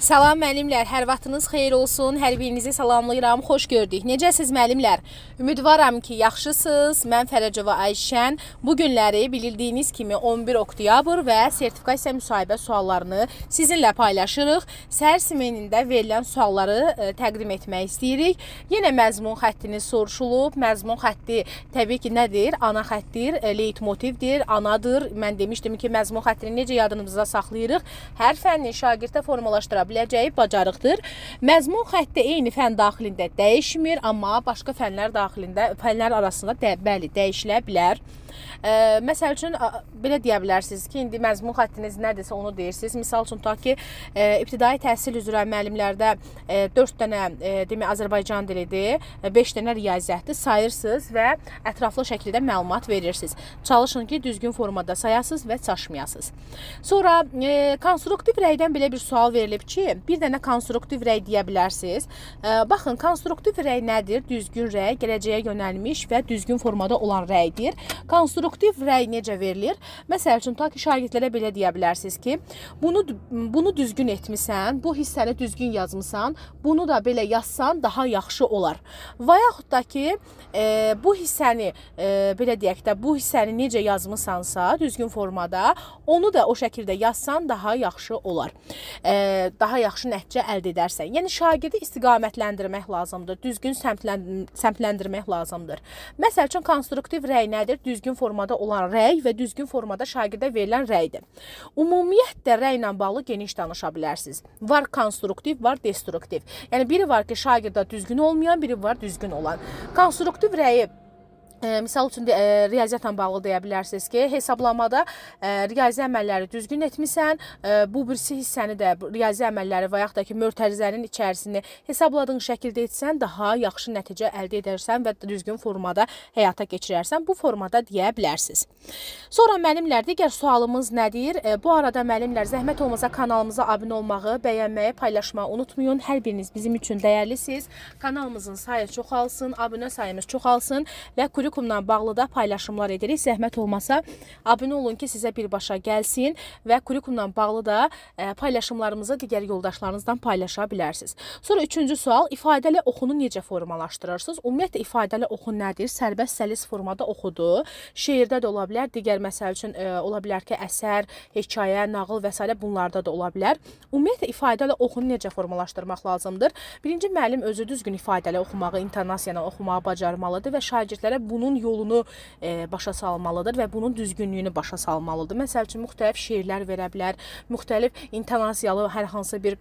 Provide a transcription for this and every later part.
Salam müəllimlər, hər vaxtınız xeyir olsun. Hər birinizi salamlayıram. Xoş gördük. Necəsiz müəllimlər? Ümidvaram ki, yaxşısınız. Mən Fərəcova Ayşən. Bu günləri bildiyiniz kimi 11 oktyabr və sertifikasiya müsahibə suallarını sizinlə paylaşırıq. Səhər simenində verilən sualları ə, e, təqdim etmək istəyirik. Yenə məzmun xəttini soruşulub. Məzmun xətti təbii ki, nədir? Ana xəttir, e, leytmotivdir, anadır. Mən demişdim ki, məzmun xəttini necə yadınızda saxlayırıq? Hər fənni şagirddə formalaşdıra biləcəyi bacarıqdır. Məzmun xətti eyni fənn daxilində dəyişmir, amma başqa fənlər daxilində, fənlər arasında də, bəli, dəyişilə bilər. Ə, məsəl üçün belə deyə bilərsiniz ki, indi məzmun xəttiniz nədirsə onu deyirsiniz. Məsəl üçün ta ki, ə, ibtidai təhsil üzrə müəllimlərdə 4 dənə ə, demək Azərbaycan dilidir, 5 dənə riyaziyyatdır sayırsınız və ətraflı şəkildə məlumat verirsiniz. Çalışın ki, düzgün formada sayasınız və çaşmayasınız. Sonra ə, konstruktiv rəydən belə bir sual verilib ki, bir dənə konstruktiv rəy deyə bilərsiniz. Ə, baxın, konstruktiv rəy nədir? Düzgün rəy, gələcəyə yönəlmiş və düzgün formada olan rəydir. Konstruktiv rəy necə verilir? Məsəl üçün ta ki şagirdlərə belə deyə bilərsiniz ki, bunu bunu düzgün etmisən, bu hissəni düzgün yazmısan, bunu da belə yazsan daha yaxşı olar. Və yaxud da ki, e, bu hissəni e, belə deyək də, bu hissəni necə yazmısansa, düzgün formada, onu da o şəkildə yazsan daha yaxşı olar. E, daha yaxşı nəticə əldə edərsən. Yəni şagirdi istiqamətləndirmək lazımdır, düzgün səmtləndirmək lazımdır. Məsəl üçün konstruktiv rəy nədir? Düzgün düzgün formada olan rəy və düzgün formada şagirdə verilən rəydir. Ümumiyyətlə rəylə bağlı geniş danışa bilərsiniz. Var konstruktiv, var destruktiv. Yəni biri var ki, şagirdə düzgün olmayan, biri var düzgün olan. Konstruktiv rəyi E, misal üçün e, riyaziyyatla bağlı deyə bilərsiniz ki, hesablamada e, riyazi əməlləri düzgün etmisən, e, bu birisi hissəni də riyazi əməlləri və yaxud da ki, mötərizənin içərisini hesabladığın şəkildə etsən, daha yaxşı nəticə əldə edərsən və düzgün formada həyata keçirərsən. Bu formada deyə bilərsiniz. Sonra müəllimlər, digər sualımız nədir? E, bu arada müəllimlər, zəhmət olmasa kanalımıza abunə olmağı, bəyənməyi, paylaşmağı unutmayın. Hər biriniz bizim üçün dəyərlisiniz. Kanalımızın sayı çoxalsın, abunə sayımız çoxalsın və kulüb kurikulumla bağlı da paylaşımlar edirik. Zəhmət olmasa abunə olun ki, sizə birbaşa gəlsin və kurikulumla bağlı da e, paylaşımlarımızı digər yoldaşlarınızdan paylaşa bilərsiniz. Sonra üçüncü sual, ifadəli oxunu necə formalaşdırırsınız? Ümumiyyətlə ifadəli oxu nədir? Sərbəst səlis formada oxudur. Şeirdə də ola bilər, digər məsəl üçün e, ola bilər ki, əsər, hekayə, nağıl və s. bunlarda da ola bilər. Ümumiyyətlə ifadəli oxunu necə formalaşdırmaq lazımdır? Birinci müəllim özü düzgün ifadəli oxumağı, intonasiya ilə oxumağı bacarmalıdır və şagirdlərə bunu bunun yolunu e, başa salmalıdır və bunun düzgünlüyünü başa salmalıdır. Məsəl üçün müxtəlif şeirlər verə bilər, müxtəlif intonasiyalı hər hansı bir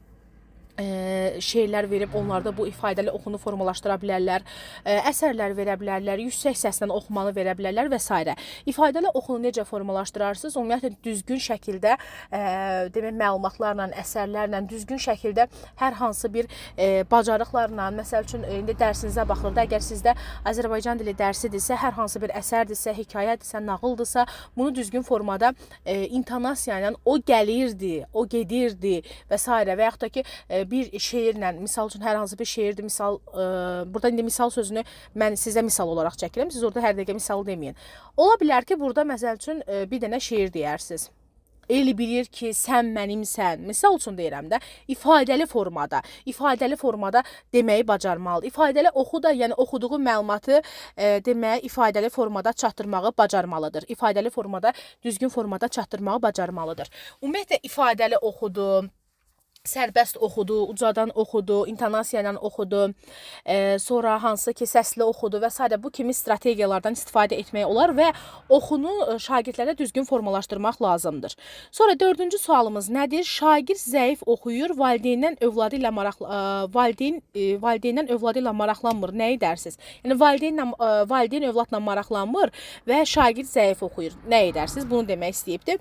ə, şeirlər verib onlarda bu ifadəli oxunu formalaşdıra bilərlər. Ə, əsərlər verə bilərlər, yüksək səslə oxumanı verə bilərlər və s. İfadəli oxunu necə formalaşdırarsınız? Ümumiyyətlə düzgün şəkildə ə, demək məlumatlarla, əsərlərlə düzgün şəkildə hər hansı bir ə, bacarıqlarla, məsəl üçün indi dərsinizə baxırdı. Əgər sizdə Azərbaycan dili dərsidirsə, hər hansı bir əsərdirsə, hekayədirsə, nağıldırsa, bunu düzgün formada ə, intonasiya ilə o gəlirdi, o gedirdi və s. və yaxud da ki, ə, bir şeirlə, misal üçün hər hansı bir şeirdir, misal ə, e, burada indi misal sözünü mən sizə misal olaraq çəkirəm. Siz orada hər dəqiqə misal deməyin. Ola bilər ki, burada məsəl üçün ə, e, bir dənə şeir deyərsiniz. El bilir ki, sən mənimsən. Misal üçün deyirəm də, ifadəli formada, ifadəli formada deməyi bacarmalıdır. İfadəli oxu da, yəni oxuduğu məlumatı e, deməyə ifadəli formada çatdırmağı bacarmalıdır. İfadəli formada, düzgün formada çatdırmağı bacarmalıdır. Ümumiyyətlə ifadəli oxudu, sərbəst oxudu, ucadan oxudu, intonasiya ilə oxudu, e, sonra hansı ki səsli oxudu və s. bu kimi strategiyalardan istifadə etmək olar və oxunu e, şagirdlərə düzgün formalaşdırmaq lazımdır. Sonra dördüncü sualımız nədir? Şagird zəif oxuyur, valideyndən övladı ilə maraq e, valideyn e, valideyndən övladı ilə maraqlanmır. Nə edərsiniz? Yəni valideynlə e, valideyn övladla maraqlanmır və şagird zəif oxuyur. Nə edərsiniz? Bunu demək istəyibdi.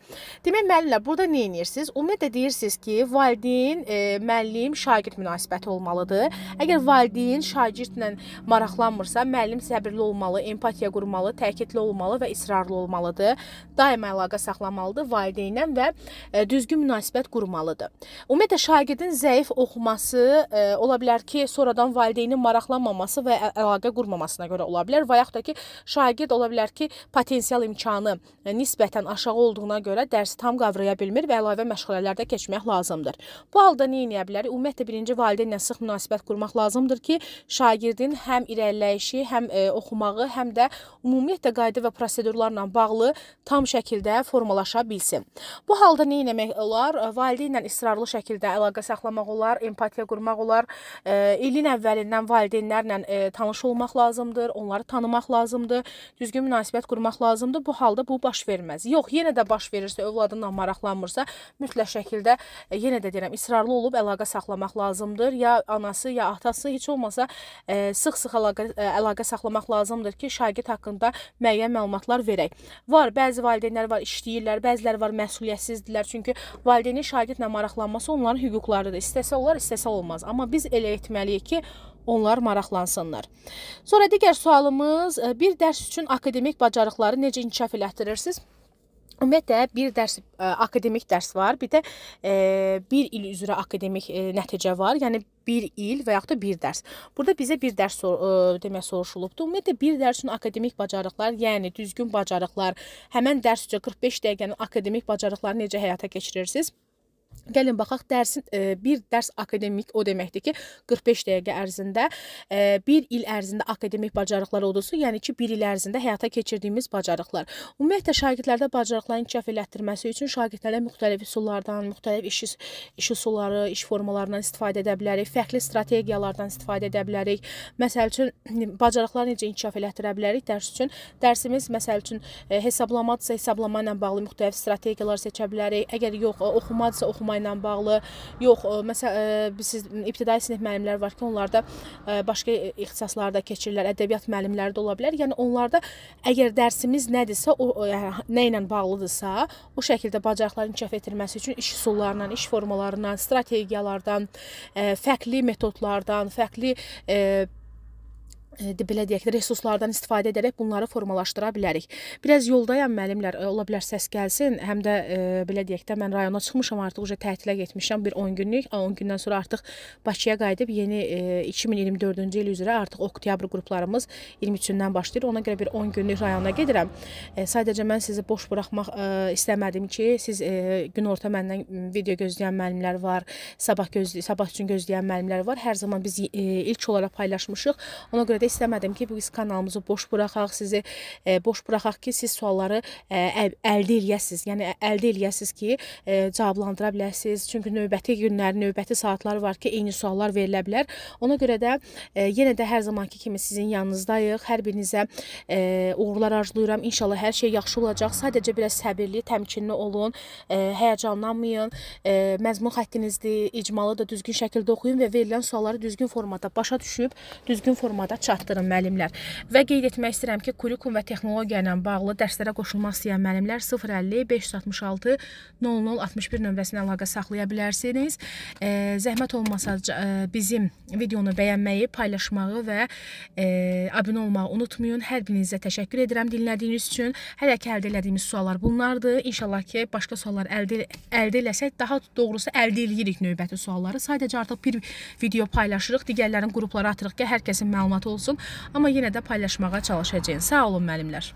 Demək müəllimlər, burada nə edirsiniz? Ümumiyyətlə deyirsiniz ki, valideyn valideyn, e, müəllim, şagird münasibəti olmalıdır. Əgər valideyn şagirdlə maraqlanmırsa, müəllim səbirli olmalı, empatiya qurmalı, təkidli olmalı və israrlı olmalıdır. Daima əlaqə saxlamalıdır valideynlə və e, düzgün münasibət qurmalıdır. Ümumiyyətlə şagirdin zəif oxuması e, ola bilər ki, sonradan valideynin maraqlanmaması və əlaqə qurmamasına görə ola bilər və yaxud da ki, şagird ola bilər ki, potensial imkanı e, nisbətən aşağı olduğuna görə dərsi tam qavraya bilmir və əlavə məşğələlərdə keçmək lazımdır. Bu Bu halda nə edə bilərik? Ümumiyyətlə birinci valideynlə sıx münasibət qurmaq lazımdır ki, şagirdin həm irəliləyişi, həm e, oxumağı, həm də ümumiyyətlə qayda və prosedurlarla bağlı tam şəkildə formalaşa bilsin. Bu halda nə etmək olar? Valideynlə israrlı şəkildə əlaqə saxlamaq olar, empatiya qurmaq olar. E, ilin əvvəlindən valideynlərlə e, tanış olmaq lazımdır, onları tanımaq lazımdır, düzgün münasibət qurmaq lazımdır. Bu halda bu baş verməz. Yox, yenə də baş verirsə, övladınla maraqlanmırsa, mütləq şəkildə e, yenə də deyirəm, israrlı olub əlaqə saxlamaq lazımdır. Ya anası, ya atası heç olmasa sıx-sıx əlaqə əlaqə saxlamaq lazımdır ki, şagird haqqında müəyyən məlumatlar verək. Var, bəzi valideynlər var, işləyirlər, bəziləri var, məsuliyyətsizdirlər. Çünki valideynin şagirdlə maraqlanması onların hüquqlarıdır. İstəsə olar, istəsə olmaz. Amma biz elə etməliyik ki, onlar maraqlansınlar. Sonra digər sualımız, bir dərs üçün akademik bacarıqları necə inkişaf elətdirirsiniz? Ümumiyyətlə bir dərs ə, e, akademik dərs var, bir də ə, e, bir il üzrə akademik ə, e, nəticə var. Yəni bir il və yaxud da bir dərs. Burada bizə bir dərs sor ə, demək soruşulubdu. Ümumiyyətlə bir dərs üçün akademik bacarıqlar, yəni düzgün bacarıqlar, həmin dərs üçün 45 dəqiqənin akademik bacarıqları necə həyata keçirirsiniz? Gəlin baxaq dərsin e, bir dərs akademik o deməkdir ki, 45 dəqiqə ərzində e, bir il ərzində akademik bacarıqlar odusu, yəni ki, bir il ərzində həyata keçirdiyimiz bacarıqlar. Ümumiyyətlə şagirdlərdə bacarıqların inkişaf elətdirməsi üçün şagirdlərə müxtəlif üsullardan, müxtəlif iş iş üsulları, iş formalarından istifadə edə bilərik, fərqli strategiyalardan istifadə edə bilərik. Məsəl üçün bacarıqları necə inkişaf elətdirə bilərik dərs üçün? Dərsimiz məsəl üçün e, hesablamadısa, hesablama ilə bağlı müxtəlif strategiyalar seçə bilərik. Əgər yox, oxumadısa, oxuma ilə bağlı, yox, məsəl siz ibtidai sinif müəllimləri var ki, onlarda başqa ixtisaslarda keçirirlər, ədəbiyyat müəllimləri də ola bilər. Yəni onlarda əgər dərsimiz nədirsə, o nə ilə bağlıdırsa, o şəkildə bacarıqların inkişaf etdirilməsi üçün iş üsullarından, iş formalarından, strategiyalardan, fərqli metodlardan, fərqli belə deyək də resurslardan istifadə edərək bunları formalaşdıra bilərik. Biraz yoldayam müəllimlər, ola bilər səs gəlsin. Həm də e, belə deyək də mən rayona çıxmışam, artıq uje tətilə getmişəm bir 10 günlük. 10 gündən sonra artıq Bakıya qayıdıb yeni e, 2024-cü il üzrə artıq oktyabr qruplarımız 23-dən başlayır. Ona görə bir 10 günlük rayona gedirəm. E, sadəcə mən sizi boş buraxmaq e, istəmədim ki, siz e, gün orta məndən video gözləyən müəllimlər var, sabah gözləyən, sabah üçün gözləyən müəllimlər var. Hər zaman biz e, ilk olaraq paylaşmışıq. Ona görə də istəmədim ki, biz kanalımızı boş buraxaq, sizi e, boş buraxaq ki, siz sualları e, əldə eləyəsiniz. Yəni əldə eləyəsiniz ki, e, cavablandıra biləsiniz. Çünki növbəti günlər, növbəti saatlar var ki, eyni suallar verilə bilər. Ona görə də e, yenə də hər zamanki kimi sizin yanınızdayıq. Hər birinizə e, uğurlar arzulayıram. İnşallah hər şey yaxşı olacaq. Sadəcə biraz səbirli, təmkinli olun. E, həyəcanlanmayın. E, məzmun xəttinizdir, icmalı da düzgün şəkildə oxuyun və verilən sualları düzgün formada başa düşüb, düzgün formada çatdırın çatdırın müəllimlər. Və qeyd etmək istəyirəm ki, kurikulum və texnologiya ilə bağlı dərslərə qoşulmaq istəyən müəllimlər 050 566 0061 nömrəsinə əlaqə saxlaya bilərsiniz. E, zəhmət olmasa e, bizim videonu bəyənməyi, paylaşmağı və e, abunə olmağı unutmayın. Hər birinizə təşəkkür edirəm dinlədiyiniz üçün. Hələ ki əldə etdiyimiz suallar bunlardır. İnşallah ki, başqa suallar əldə əldə eləsək, daha doğrusu əldə eləyirik növbəti sualları. Sadəcə artıq bir video paylaşırıq, digərlərin qruplara atırıq ki, hər kəsin məlumatı olsun olsun. Amma yenə də paylaşmağa çalışacağıq. Sağ olun müəllimlər.